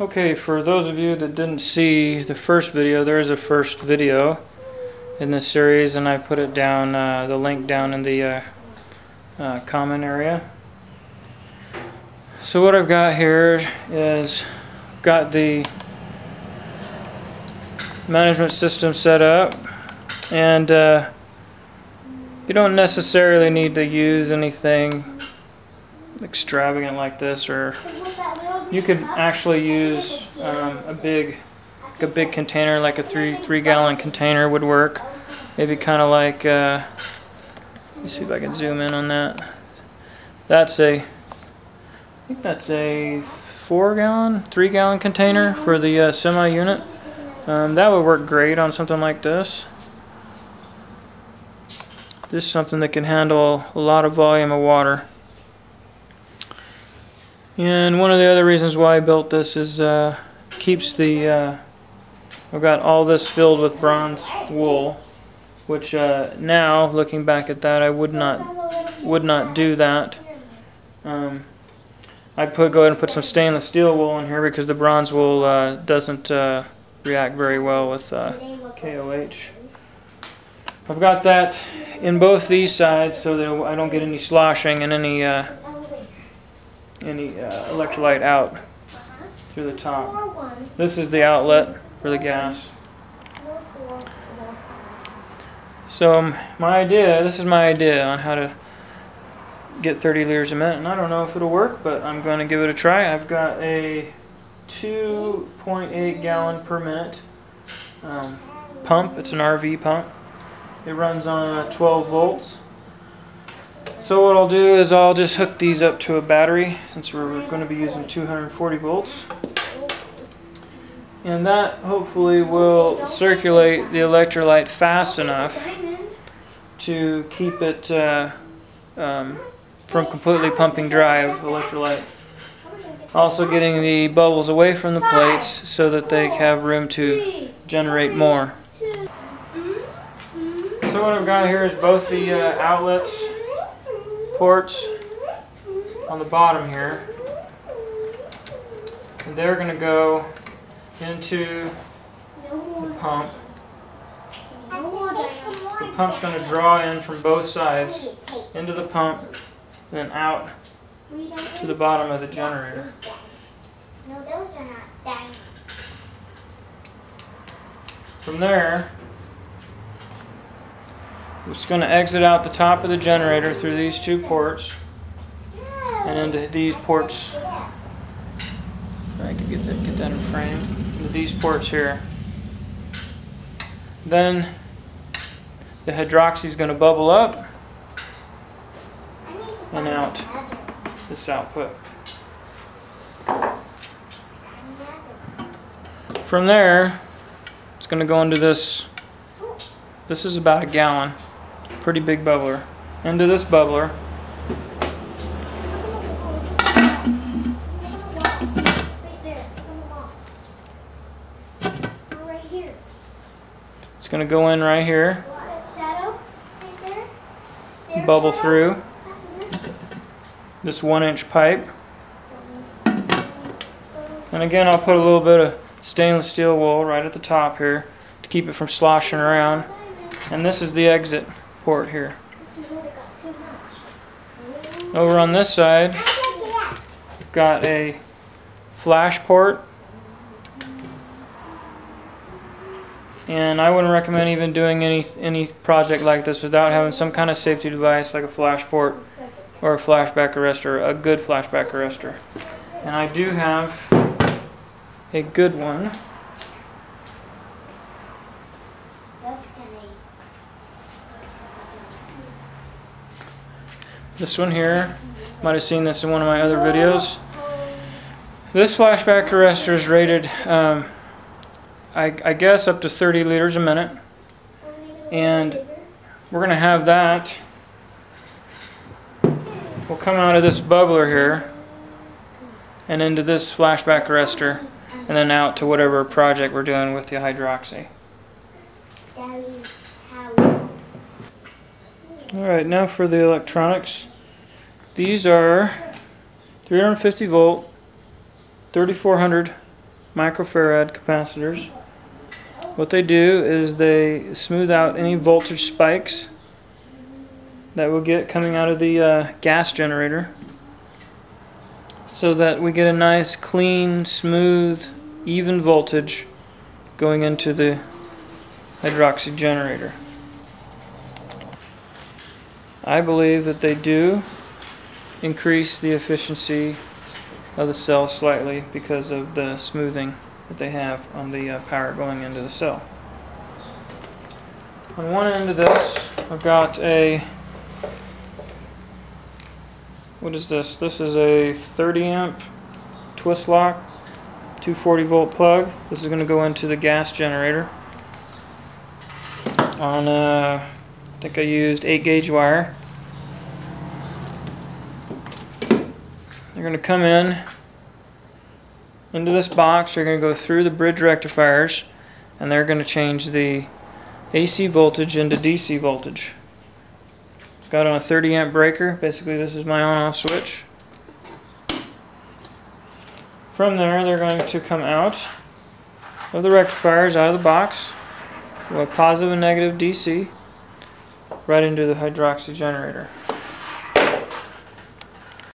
Okay, for those of you that didn't see the first video, there is a first video in this series, and I put it down, uh, the link down in the uh, uh, comment area. So what I've got here is I've got the management system set up, and uh, you don't necessarily need to use anything extravagant like this or you could actually use um, a big a big container like a three three gallon container would work. Maybe kind of like uh, let me see if I can zoom in on that. That's a I think that's a four gallon three gallon container for the uh, semi unit um, that would work great on something like this. This is something that can handle a lot of volume of water and one of the other reasons why I built this is uh, keeps the uh, I've got all this filled with bronze wool, which uh, now looking back at that I would not would not do that. Um, I'd put go ahead and put some stainless steel wool in here because the bronze wool uh, doesn't uh, react very well with uh, KOH. I've got that in both these sides so that I don't get any sloshing and any any uh, electrolyte out through the top. This is the outlet for the gas. So um, my idea, this is my idea on how to get 30 liters a minute, and I don't know if it'll work, but I'm going to give it a try. I've got a 2.8 gallon per minute um, pump. It's an RV pump. It runs on uh, 12 volts. So what I'll do is I'll just hook these up to a battery since we're going to be using 240 volts. And that hopefully will circulate the electrolyte fast enough to keep it uh, um, from completely pumping dry of electrolyte. Also getting the bubbles away from the plates so that they have room to generate more. So what I've got here is both the uh, outlets ports on the bottom here. And they're going to go into the pump. The pump's going to draw in from both sides into the pump, then out to the bottom of the generator. From there, it's going to exit out the top of the generator through these two ports and into these ports. I can get that, get that in frame. Into these ports here. Then the hydroxy is going to bubble up and out this output. From there, it's going to go into this. This is about a gallon pretty big bubbler. Into this bubbler. It's going to go in right here. Bubble through this one inch pipe. And again, I'll put a little bit of stainless steel wool right at the top here to keep it from sloshing around. And this is the exit port here. Over on this side, got a flash port. And I wouldn't recommend even doing any any project like this without having some kind of safety device like a flash port or a flashback arrestor, a good flashback arrestor. And I do have a good one. This one here, might have seen this in one of my other videos. This flashback arrestor is rated, um, I, I guess, up to 30 liters a minute. And we're going to have that will come out of this bubbler here and into this flashback arrestor and then out to whatever project we're doing with the hydroxy. Alright, now for the electronics. These are 350 volt 3400 microfarad capacitors. What they do is they smooth out any voltage spikes that we'll get coming out of the uh, gas generator so that we get a nice clean smooth even voltage going into the hydroxy generator. I believe that they do increase the efficiency of the cell slightly because of the smoothing that they have on the uh, power going into the cell. On one end of this, I've got a what is this? This is a 30 amp twist lock 240 volt plug. This is going to go into the gas generator. On, uh, I think I used 8 gauge wire. They're going to come in into this box. They're going to go through the bridge rectifiers and they're going to change the AC voltage into DC voltage. It's got on a 30 amp breaker. Basically, this is my on off switch. From there, they're going to come out of the rectifiers, out of the box, with positive and negative DC, right into the hydroxy generator.